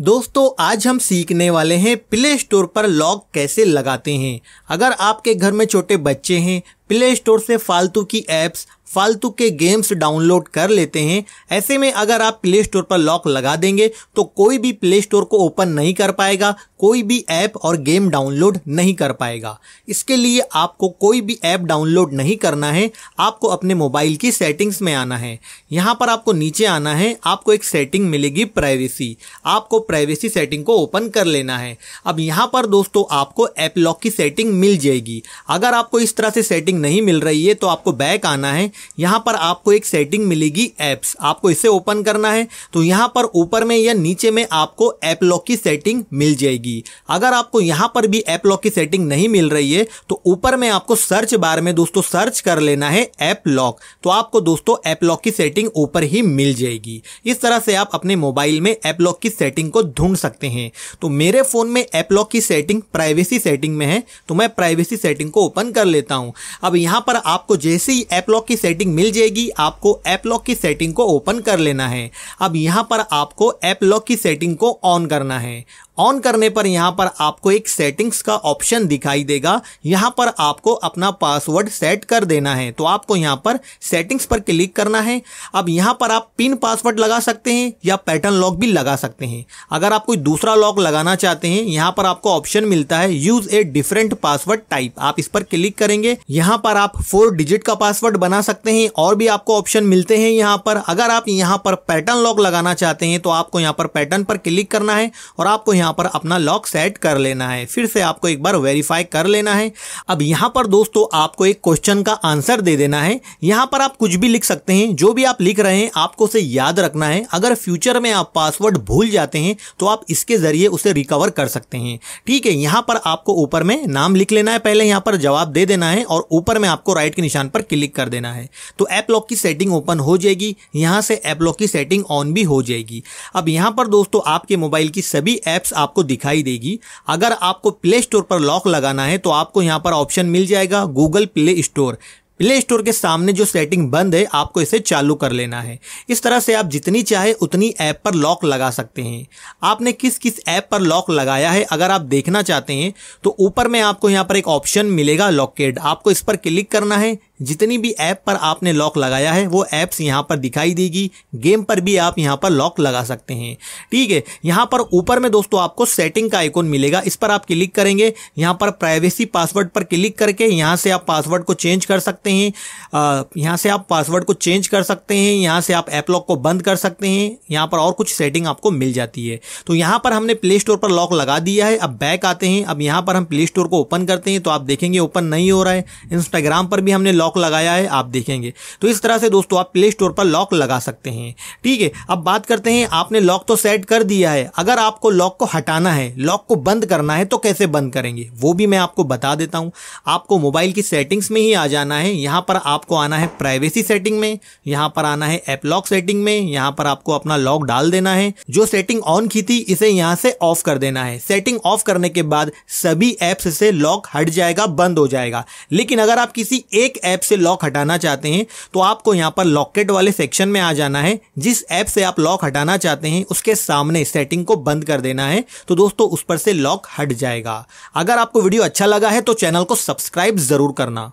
दोस्तों, आज हम सीखने वाले हैं प्ले स्टोर पर लॉक कैसे लगाते हैं। अगर आपके घर में छोटे बच्चे हैं प्ले स्टोर से फालतू की एप्स फालतू के गेम्स डाउनलोड कर लेते हैं। ऐसे में अगर आप प्ले स्टोर पर लॉक लगा देंगे तो कोई भी प्ले स्टोर को ओपन नहीं कर पाएगा, कोई भी ऐप और गेम डाउनलोड नहीं कर पाएगा। इसके लिए आपको कोई भी ऐप डाउनलोड नहीं करना है, आपको अपने मोबाइल की सेटिंग्स में आना है। यहाँ पर आपको नीचे आना है, आपको एक सेटिंग मिलेगी प्राइवेसी। आपको प्राइवेसी सेटिंग को ओपन कर लेना है। अब यहाँ पर दोस्तों आपको ऐप लॉक की सेटिंग मिल जाएगी। अगर आपको इस तरह से सेटिंग नहीं मिल रही है तो आपको बैक आना है। यहाँ पर आपको एक सेटिंग मिलेगी एप्स आपको इसे ओपन करना है तो यहाँ पर ऊपर में या नीचे में आपको ऐप लॉक की सेटिंग मिल जाएगी। अगर आपको यहाँ पर भी ऐप लॉक की सेटिंग नहीं मिल रही है तो ऊपर में आपको सर्च बार में दोस्तों सर्च कर लेना है ऐप लॉक तो आपको दोस्तों ऐप लॉक की सेटिंग ऊपर ही मिल जाएगी। इस तरह से आप अपने मोबाइल में ऐप लॉक की सेटिंग को ढूंढ सकते हैं। तो मेरे फ़ोन में ऐप लॉक की सेटिंग प्राइवेसी सेटिंग में है तो मैं प्राइवेसी सेटिंग को ओपन कर लेता हूँ। अब यहाँ पर आपको जैसे ही ऐप लॉक की सेटिंग मिल जाएगी, आपको ऐप लॉक की सेटिंग को ओपन कर लेना है। अब यहाँ पर आपको ऐप लॉक की सेटिंग को ऑन करना है। ऑन करने पर यहाँ पर आपको एक सेटिंग्स का ऑप्शन दिखाई देगा। यहाँ पर आपको अपना पासवर्ड सेट कर देना है। तो आपको यहाँ पर सेटिंग्स पर क्लिक करना है। अब यहाँ पर आप पिन पासवर्ड लगा सकते हैं या पैटर्न लॉक भी लगा सकते हैं। अगर आप कोई दूसरा लॉक लगाना चाहते हैं, यहाँ पर आपको ऑप्शन मिलता है use a different password type आप इस पर क्लिक करेंगे। यहाँ पर आप फोर डिजिट का पासवर्ड बना सकते हैं और भी आपको ऑप्शन मिलते हैं यहाँ पर। अगर आप यहाँ पर पैटर्न लॉक लगाना चाहते हैं तो आपको यहाँ पर पैटर्न पर क्लिक करना है और आपको यहाँ पर अपना लॉक सेट कर लेना है। फिर से आपको एक बार वेरीफाई कर लेना है। अब यहाँ पर दोस्तों आपको एक क्वेश्चन का आंसर दे देना है। यहाँ पर आप कुछ भी लिख सकते हैं। जो भी आप लिख रहे हैं, आपको उसे याद रखना है। अगर फ्यूचर में आप पासवर्ड भूल जाते हैं तो आप इसके ज़रिए उसे रिकवर कर सकते हैं। ठीक है, यहाँ पर आपको ऊपर में नाम लिख लेना है। पहले यहाँ पर जवाब दे देना है और ऊपर में आपको राइट के निशान पर क्लिक कर देना है। तो ऐप लॉक की सेटिंग ओपन हो जाएगी। यहाँ से ऐप लॉक की सेटिंग ऑन भी हो जाएगी। अब यहाँ पर दोस्तों आपके मोबाइल की सभी एप्स आपको दिखाई देगी। अगर आपको प्ले स्टोर पर लॉक लगाना है तो आपको यहाँ पर ऑप्शन मिल जाएगा Google Play Store Play Store के सामने जो सेटिंग बंद है, आपको इसे चालू कर लेना है। इस तरह से आप जितनी चाहे उतनी ऐप पर लॉक लगा सकते हैं। आपने किस किस ऐप पर लॉक लगाया है, अगर आप देखना चाहते हैं तो ऊपर में आपको यहाँ पर एक ऑप्शन मिलेगा लॉकेड आपको इस पर क्लिक करना है। जितनी भी ऐप पर आपने लॉक लगाया है, वो ऐप्स यहाँ पर दिखाई देगी। गेम पर भी आप यहाँ पर लॉक लगा सकते हैं। ठीक है, यहाँ पर ऊपर में दोस्तों आपको सेटिंग का आइकॉन मिलेगा। इस पर आप क्लिक करेंगे, यहाँ पर प्राइवेसी पासवर्ड पर क्लिक करके यहाँ से आप पासवर्ड को चेंज कर सकते हैं। यहाँ से आप पासवर्ड को चेंज कर सकते हैं, यहाँ से आप ऐप लॉक को बंद कर सकते हैं, यहाँ पर और कुछ सेटिंग आपको मिल जाती है। तो यहाँ पर हमने प्ले स्टोर पर लॉक लगा दिया है। अब बैक आते हैं। अब यहाँ पर हम प्ले स्टोर को ओपन करते हैं तो आप देखेंगे ओपन नहीं हो रहा है। इंस्टाग्राम पर भी हमने लॉक लगाया है, आप देखेंगे। तो इस तरह से दोस्तों आप प्ले स्टोर पर लॉक लगा सकते हैं। ठीक है, अब बात करते हैं, आपने लॉक तो सेट कर दिया है। अगर आपको लॉक को हटाना है, लॉक को बंद करना है तो कैसे बंद करेंगे? वो भी मैं आपको बता देता हूँ। आपको मोबाइल की सेटिंग्स में ही आ जाना है। यहाँ पर आपको आना है प्राइवेसी सेटिंग में, यहाँ पर आना है ऐप लॉक सेटिंग में, यहाँ पर आपको अपना लॉक डाल देना है। जो सेटिंग ऑन की थी, इसे यहाँ से ऑफ़ कर देना है। सेटिंग ऑफ़ करने के बाद सभी एप्स से लॉक हट जाएगा, बंद हो जाएगा। लेकिन अगर आप किसी एक ऐप से लॉक हटाना चाहते हैं तो आपको यहाँ पर लॉकेट वाले सेक्शन में आ जाना है। जिस ऐप से आप लॉक हटाना चाहते हैं, उसके सामने सेटिंग को बंद कर देना है तो दोस्तों उस पर से लॉक हट जाएगा। अगर आपको वीडियो अच्छा लगा है तो चैनल को सब्सक्राइब ज़रूर करना।